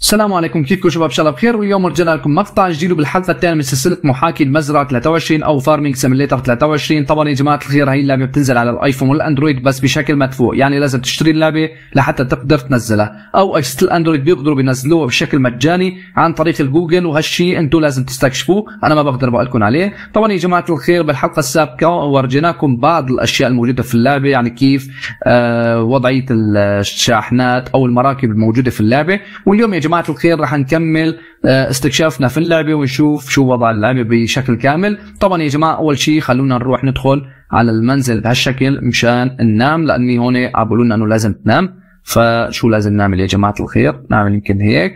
السلام عليكم. كيفكم؟ شباب إن شاء الله بخير. واليوم رجعنا لكم مقطع جديد بالحلقة الثانية من سلسلة محاكي المزرعة 23 أو Farming Simulator 23 طبعا يا جماعة الخير هي اللعبة بتنزل على الآيفون والأندرويد بس بشكل مدفوع. يعني لازم تشتري اللعبة لحتى تقدر تنزلها. أو اجهزه الاندرويد بيقدروا بينزلوها بشكل مجاني عن طريق الجوجل. وهالشيء أنتم لازم تستكشفوه. أنا ما بقدر بقول لكم عليه. طبعا يا جماعة الخير بالحلقة السابقة ورجيناكم بعض الأشياء الموجودة في اللعبة. يعني كيف آه وضعية الشاحنات أو المراكب الموجودة في اللعبة. واليوم يا جماعة الخير رح نكمل آه، استكشافنا في اللعبة ونشوف شو وضع اللعبة بشكل كامل. طبعا يا جماعة أول شيء خلونا نروح ندخل على المنزل بهالشكل مشان ننام لأني هون عم لنا إنه لازم تنام. فشو لازم نعمل يا جماعة الخير؟ نعمل يمكن هيك.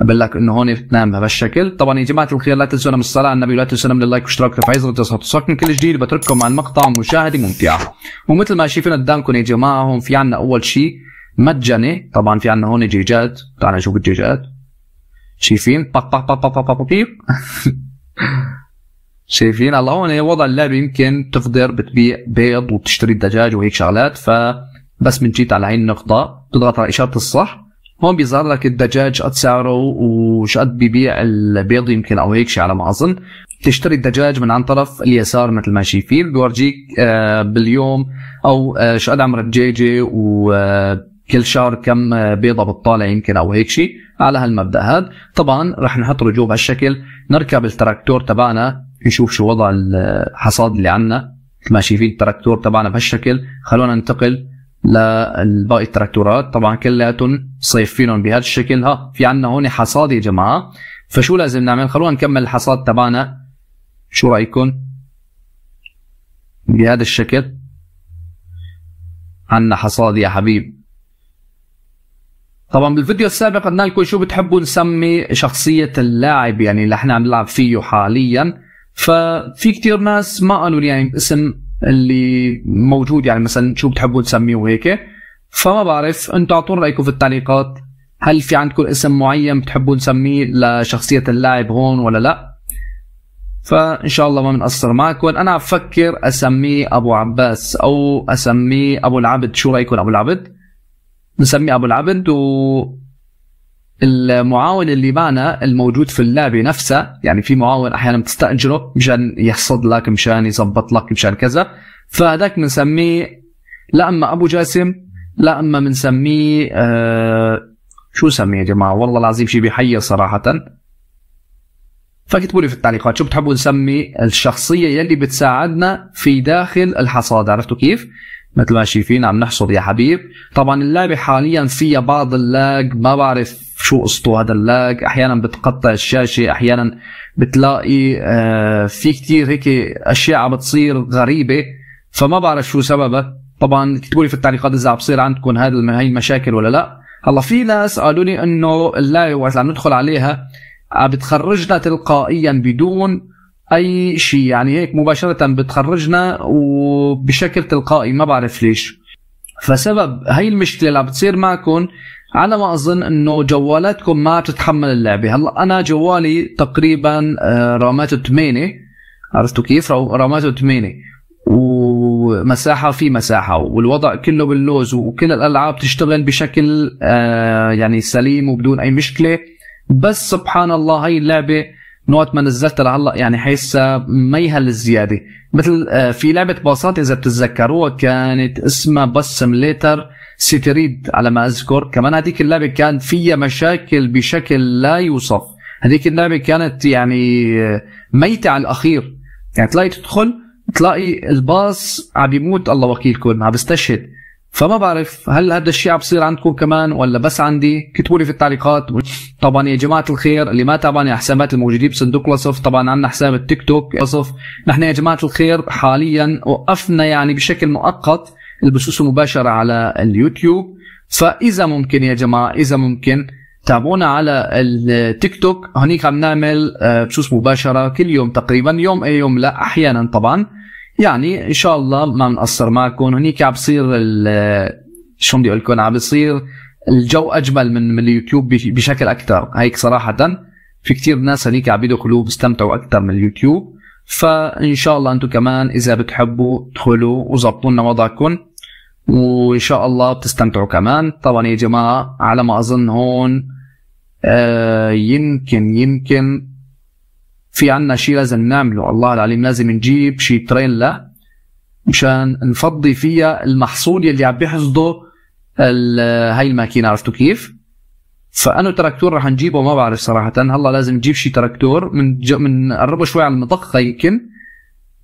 بقول لك إنه هون بتنام بهالشكل. طبعا يا جماعة الخير لا تنسونا من الصلاة على النبي ولا تنسونا من اللايك والاشتراك وتفعيل زر الجرس كل جديد. بترككم مع المقطع مشاهدة ممتعة. ومثل ما شايفين قدامكم يا جماعة هون في عنا أول شيء مجاني. طبعا في عنا هون دجاجات تعال نشوف الدجاجات شايفين؟ طق طق طق طق طق شايفين؟ هلا هون وضع اللعبه يمكن تقدر بتبيع بيض وبتشتري دجاج وهيك شغلات. فبس من جيت على هاي النقطة بتضغط على إشارة الصح. هون بيظهر لك الدجاج قد سعره وش قد بيبيع البيض يمكن أو هيك شيء على ما أظن. تشتري الدجاج من عن طرف اليسار مثل ما شايفين. بيورجيك آه، باليوم أو آه، شو قد عمر الدجاجة و آه، كل شهر كم بيضة بتطالع يمكن أو هيك شيء على هالمبدأ هذا. طبعا رح نحط رجوع بهالشكل نركب التراكتور تبعنا نشوف شو وضع الحصاد اللي عندنا. مثل ما شايفين التراكتور تبعنا بهالشكل خلونا ننتقل لباقي التراكتورات. طبعا كلياتهم صيفينهم بهذا الشكل ها في عندنا هون حصاد يا جماعة. فشو لازم نعمل؟ خلونا نكمل الحصاد تبعنا. شو رأيكم؟ بهذا الشكل. عندنا حصاد يا حبيب. طبعا بالفيديو السابق قلنا لكم شو بتحبوا نسمي شخصية اللاعب يعني اللي إحنا عم نلعب فيه حاليا. ففي كتير ناس ما قالوا لي يعني اسم اللي موجود يعني مثلا شو بتحبوا تسميه وهيك فما بعرف أنتم اعطونا رأيكم في التعليقات. هل في عندكم اسم معين بتحبوا نسميه لشخصية اللاعب هون ولا لا؟ فإن شاء الله ما بنقصر معكم. أنا بفكر أسميه أبو عباس أو أسميه أبو العبد. شو رأيكم أبو العبد؟ نسميه أبو العبد و المعاون اللي معنا الموجود في اللعبه نفسها يعني في معاون أحيانا بتستأجره مشان يحصد لك مشان يظبط لك مشان كذا. فهذاك بنسميه لا أما أبو جاسم لا أما بنسميه آه شو سميه يا جماعة؟ والله العظيم شيء بيحير صراحة. فاكتبوا لي في التعليقات شو بتحبوا نسمي الشخصية يلي بتساعدنا في داخل الحصاد عرفتوا كيف؟ مثل ما شايفين عم نحصد يا حبيب. طبعا اللعبة حاليا فيها بعض اللاج ما بعرف شو قصته هذا اللاج. أحيانا بتقطع الشاشة أحيانا بتلاقي آه في كتير هيك أشياء عم بتصير غريبة. فما بعرف شو سببها. طبعا اكتبوا لي في التعليقات إذا عم بصير عندكم هذه هاي المشاكل ولا لا. هلأ في ناس قالوا لي إنه اللعبة وقت عم ندخل عليها عم بتخرجنا تلقائيا بدون أي شيء. يعني هيك مباشرة بتخرجنا وبشكل تلقائي ما بعرف ليش. فسبب هاي المشكلة اللي عم بتصير معكم على ما أظن إنه جوالاتكم ما بتتحمل اللعبة. هلأ أنا جوالي تقريبا آه، راماته 8 عرفتوا كيف؟ راماته 8 ومساحة في مساحة والوضع كله باللوز وكل الألعاب تشتغل بشكل آه، يعني سليم وبدون أي مشكلة. بس سبحان الله هاي اللعبة من وقت ما نزلتها لهلا يعني حيسها ميهة للزياده مثل آه، في لعبة باصات إذا بتتذكروها كانت اسمها Bus Simulator City Ride على ما أذكر. كمان هذيك اللعبة كان فيها مشاكل بشكل لا يوصف. هذيك اللعبة كانت يعني آه، ميتة على الأخير. يعني تلاقي تدخل تلاقي الباص عم يموت الله وكيلكم عم بيستشهد فما بعرف هل هذا الشيء عم بصير عندكم كمان ولا بس عندي؟ كتبوا لي في التعليقات. طبعا يا جماعة الخير اللي ما تابعني حسابات الموجودين بصندوق الوصف طبعا عندنا حساب التيك توك وصف نحن يا جماعة الخير حاليا وقفنا يعني بشكل مؤقت البثوث المباشرة على اليوتيوب. فإذا ممكن يا جماعة إذا ممكن تابعونا على التيك توك. هنيك عم نعمل آه، بثوث مباشرة كل يوم تقريبا يوم اي يوم لا أحيانا طبعا. يعني إن شاء الله ما بنقصر معكم. هنيك عم بصير شو بدي أقول لكم؟ عم بصير الجو أجمل من من اليوتيوب بشكل أكثر هيك صراحة. في كثير ناس هنيك عم بيدخلوا بيستمتعوا أكثر من اليوتيوب. فإن شاء الله أنتم كمان إذا بتحبوا ادخلوا وظبطوا لنا وضعكم. وإن شاء الله بتستمتعوا كمان. طبعا يا جماعة على ما أظن هون آه يمكن يمكن في عنا شيء لازم نعمله. الله العليم لازم نجيب شيء تريلة مشان نفضي فيها المحصول يلي عم بيحصده هاي الماكينة. عرفتوا كيف؟ فانه تراكتور رح نجيبه ما بعرف صراحة. هلا لازم نجيب شيء تراكتور. من ج... من قربه شوي على المضخة يمكن.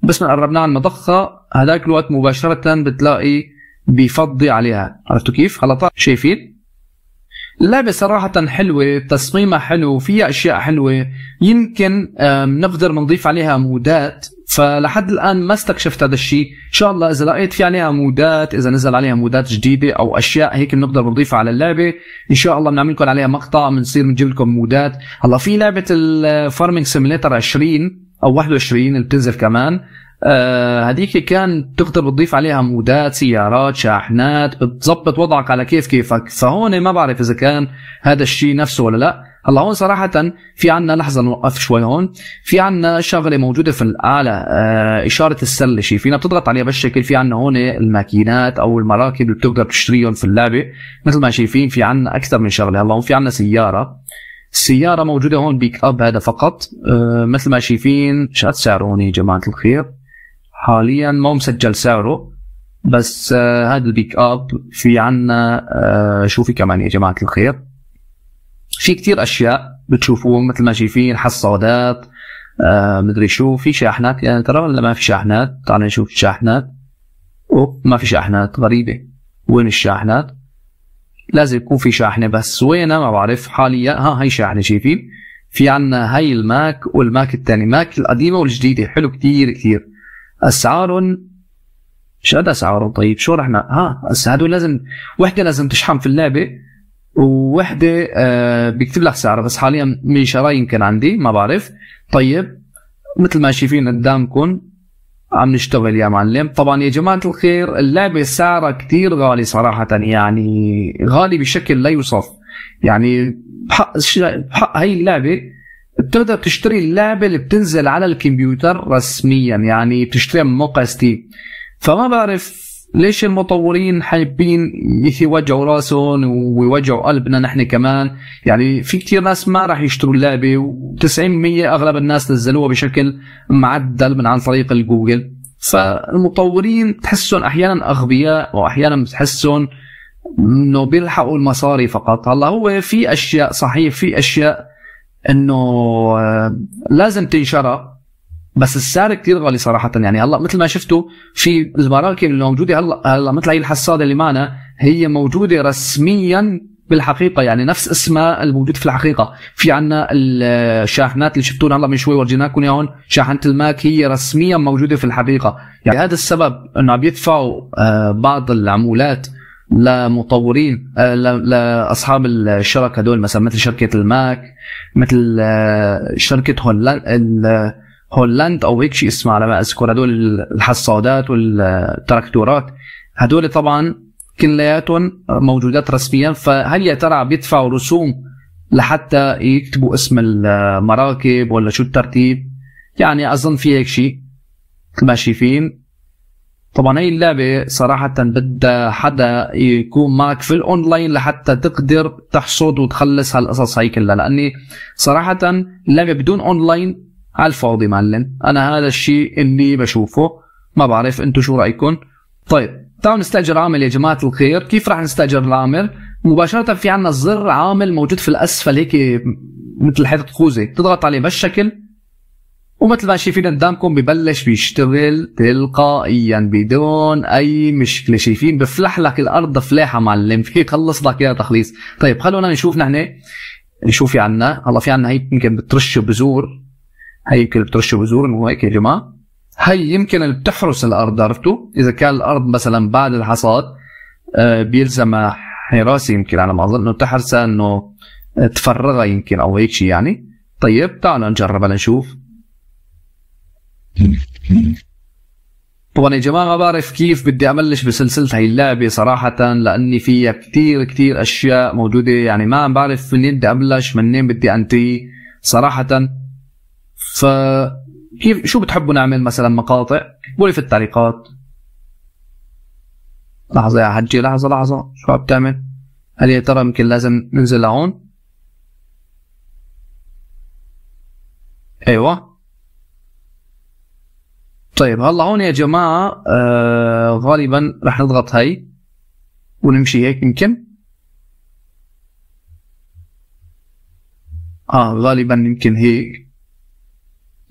بس من قربناه على المضخة هذاك الوقت مباشرة بتلاقي بيفضي عليها. عرفتوا كيف؟ هلا شايفين؟ اللعبة صراحة حلوة تصميمها حلو فيها أشياء حلوة. يمكن نقدر نضيف عليها مودات. فلحد الآن ما استكشفت هذا الشيء. إن شاء الله إذا لقيت في عليها مودات إذا نزل عليها مودات جديدة أو أشياء هيك بنقدر نضيفها على اللعبة. إن شاء الله بنعمل لكم عليها مقطع بنصير بنجيب لكم مودات. هلا في لعبة ال Farming Simulator 20 أو 21 اللي بتنزل كمان. آه هذيك كان تقدر تضيف عليها مودات سيارات شاحنات بتظبط وضعك على كيف كيفك. فهون ما بعرف إذا كان هذا الشيء نفسه ولا لا. هلا هون صراحة في عنا لحظة نوقف شوي هون. في عنا شغلة موجودة في الأعلى آه إشارة السلة شيء فينا بتضغط عليها بالشكل في عنا هون الماكينات أو المراكب اللي بتقدر تشتريهم في اللعبة. مثل ما شايفين في عنا أكثر من شغلة. هلا هون في عنا سيارة. السيارة موجودة هون بيك أب هذا فقط. آه مثل ما شايفين شقد سعره هون يا جماعة الخير. حاليا ما مسجل سعره بس آه البيك اب في عنا آه شو في كمان يا جماعة الخير؟ في كتير أشياء بتشوفوه مثل ما شايفين حصادات آه مدري شو. في شاحنات يعني ترى ولا ما في شاحنات. تعال نشوف الشاحنات اوه ما في شاحنات غريبة. وين الشاحنات؟ لازم يكون في شاحنة بس. وينها ما بعرف. حاليا ها هي شاحنة شايفين. في عنا هاي ال Mack وال Mack الثاني Mack القديمة والجديدة. حلو كتير كتير. اسعارهم شو قد اسعارهم طيب شو رح ها هسه هدول لازم وحدة لازم تشحن في اللعبة ووحدة آه بيكتب لك سعرها بس حاليا من شراي يمكن عندي ما بعرف. طيب مثل ما شايفين قدامكم عم نشتغل يا معلم. طبعا يا جماعة الخير اللعبة سعرها كتير غالي صراحة يعني غالي بشكل لا يوصف. يعني بحق, بحق هاي اللعبة بتقدر تشتري اللعبة اللي بتنزل على الكمبيوتر رسميا يعني بتشتريها من موقع Steam فما بعرف ليش المطورين حابين يوجعوا راسهم ويوجعوا قلبنا نحن كمان. يعني في كتير ناس ما راح يشتروا اللعبة و90% أغلب الناس نزلوها بشكل معدل من عن طريق الجوجل. فالمطورين تحسهم أحيانا أغبياء واحيانا بتحسهم إنه بيلحقوا المصاري فقط. هلا هو في أشياء صحيح في أشياء إنه آه، لازم تنشرى بس السعر كثير غالي صراحة. يعني هلا مثل ما شفتوا في المراكب اللي موجودة هلا هلا مثل هي الحصادة اللي معنا هي موجودة رسميا بالحقيقة. يعني نفس اسمها الموجود في الحقيقة. في عنا الشاحنات اللي شفتونا هلا من شوي ورجيناكم اياهم شاحنة الماك هي رسميا موجودة في الحقيقة. يعني هذا السبب إنه عم يدفعوا آه، بعض العمولات لمطورين آه، لاصحاب الشركة هدول مثلا مثل شركة ال Mack مثل آه، شركة Holland Holland أو هيك شيء اسمه على ما أذكر هدول الحصادات والتراكتورات. هدول طبعا كلياتهم موجودات رسميا. فهل يا ترى بيدفعوا رسوم لحتى يكتبوا اسم المراكب ولا شو الترتيب؟ يعني أظن في هيك شيء. ما شايفين طبعا هي اللعبة صراحة بدها حدا يكون معك في الأونلاين لحتى تقدر تحصد وتخلص هالقصص هي كلها. لأني صراحة اللعبة بدون أونلاين على الفاضي معلم. أنا هذا الشيء اللي بشوفه ما بعرف أنتم شو رأيكم. طيب تعالوا نستأجر عامل يا جماعة الخير. كيف راح نستأجر العامل؟ مباشرة في عنا زر عامل موجود في الأسفل هيك مثل حيطة خوذة. تضغط عليه بهالشكل. ومثل ما شايفين قدامكم ببلش بيشتغل تلقائيا بدون أي مشكلة. شايفين بفلح لك الأرض فلاحة معلم. في يخلص لك إياها تخليص. طيب خلونا نشوف نحن. نشوف في عنا. هلا في عنا. هي يمكن بترش بذور هي يمكن بترش بذور انه هيك يا جماعة؟ هي يمكن اللي بتحرس الأرض عرفتوا؟ إذا كان الأرض مثلا بعد الحصاد آه، بيلزم حراسة يمكن على ما أظن. إنه تحرسها إنه تفرغها يمكن أو هيك شيء يعني. طيب تعالوا نجربها لنشوف طبعا يا جماعة ما بعرف كيف بدي أملش بسلسلة هاي اللعبة صراحة لأني فيها كثير كثير أشياء موجودة. يعني ما عم بعرف منين بدي ابلش منين بدي أنتهي صراحة. ف كيف شو بتحبوا نعمل مثلا؟ مقاطع؟ قولي في التعليقات. لحظة يا حجي لحظة لحظة. شو عم تعمل؟ هل يا ترى يمكن لازم ننزل لهون؟ أيوه. طيب هلا هون يا جماعة آه غالبا رح نضغط هي ونمشي هيك يمكن. آه غالبا يمكن هيك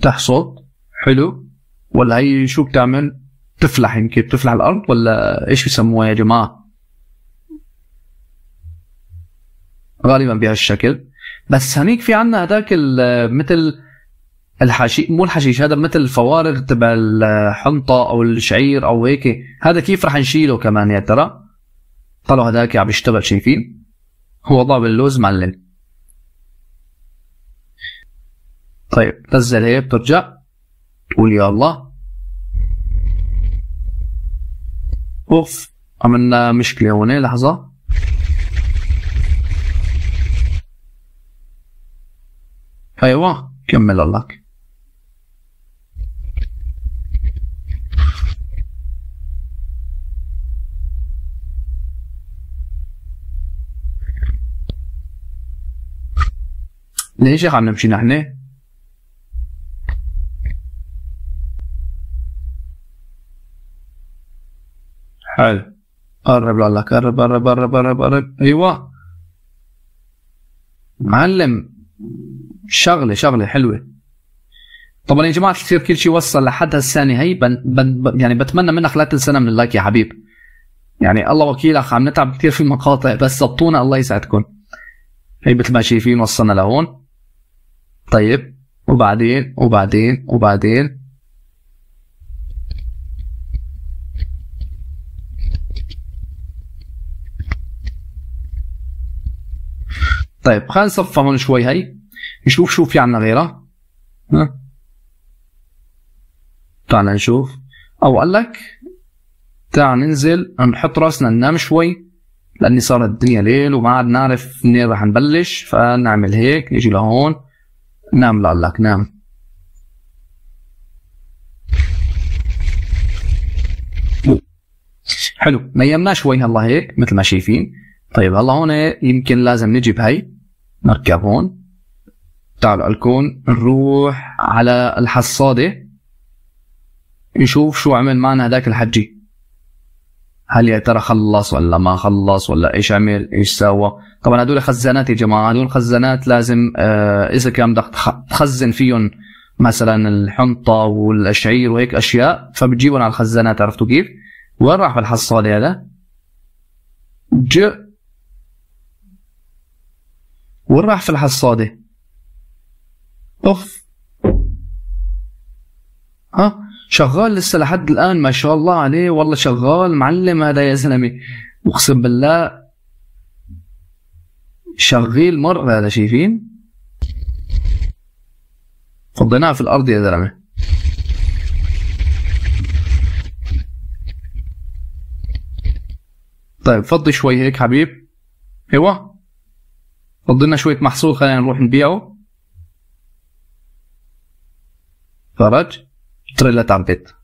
تحصد حلو. ولا هي شو بتعمل؟ تفلح يمكن بتفلح الأرض ولا إيش بسموها يا جماعة؟ غالبا بهالشكل. بس هنيك في عنا هذاك مثل الحشي مو الحشيش هذا مثل الفوارغ تبع الحنطة أو الشعير أو هيك. هذا كيف رح نشيله كمان يا ترى؟ طلعوا هذاك عم يشتغل شايفين؟ هو ضاب اللوز معلم طيب نزل هيك بترجع. تقول يا الله. أوف عملنا مشكلة هون لحظة. أيوه كمل لك ليش عم نمشي نحن؟ حلو قرب لك قرب قرب قرب قرب قرب. أيوه. معلم شغلة شغلة حلوة. طبعا يا جماعة كثير كل شيء وصل لحد هالثاني هي. بن بن يعني بتمنى منك لا تنسانا من اللايك يا حبيب. يعني الله وكيلك عم نتعب كثير في المقاطع بس ضبطونا الله يسعدكم. هي مثل ما شايفين وصلنا لهون. طيب وبعدين وبعدين وبعدين. طيب خلينا نصفى هون شوي هي. نشوف شو في عنا غيرها. ها؟ تعال نشوف. أو قال لك تعال ننزل نحط راسنا ننام شوي لأني صارت الدنيا ليل وما عاد نعرف منين رح نبلش فنعمل هيك نيجي لهون. نام لعلك نام حلو. نيمنا شوي هلا هيك مثل ما شايفين. طيب هلا هون يمكن لازم نجي بهي نركب هون. تعالوا الكون نروح على الحصادة. نشوف شو عمل معنا هذاك الحجي. هل يا ترى خلص ولا ما خلص ولا إيش عمل إيش سوى طبعا هدول خزانات يا جماعة هدول خزانات لازم آه إذا كان بدك تخزن فيهم مثلا الحنطة والشعير وهيك أشياء فبتجيبهم على الخزانات عرفتوا كيف؟ وين راح بالحصاله هذا؟ ج وين راح في الحصاده؟ أوف ها شغال لسه لحد الآن ما شاء الله عليه. والله شغال معلم هذا يا زلمة. أقسم بالله شغيل مر هذا شايفين؟ فضيناه في الأرض يا زلمة. طيب فضي شوي هيك حبيب. أيوه. فضينا شوية محصول خلينا نروح نبيعه. فرج. تريلا تعبت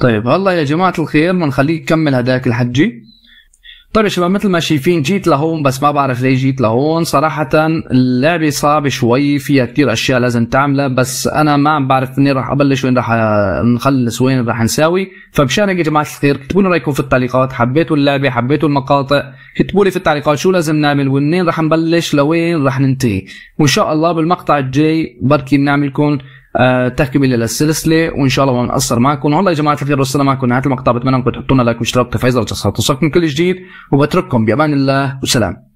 طيب هلا يا جماعة الخير بنخليه يكمل هداك الحجي. طيب يا شباب مثل ما شايفين جيت لهون بس ما بعرف ليه جيت لهون. صراحة اللعبة صعبة شوي فيها كتير أشياء لازم تعملها بس أنا ما عم بعرف منين راح أبلش وين راح نخلص وين راح نساوي. فمشان هيك يا جماعة الخير كتبوا لي رأيكم في التعليقات. حبيتوا اللعبة حبيتوا المقاطع كتبوا لي في التعليقات شو لازم نعمل ومنين راح نبلش لوين راح ننتهي. وإن شاء الله بالمقطع الجاي بركي بنعمل لكم آه تكمله للسلسله وإن شاء الله ما نقصر معكم. والله يا جماعة الخير والسلام معكم نهاية المقطع بتمنى أنكم تحطوا لنا لايك واشتراك وتفعيل زر التصويت توصلكم كل جديد وبترككم بأمان الله وسلام.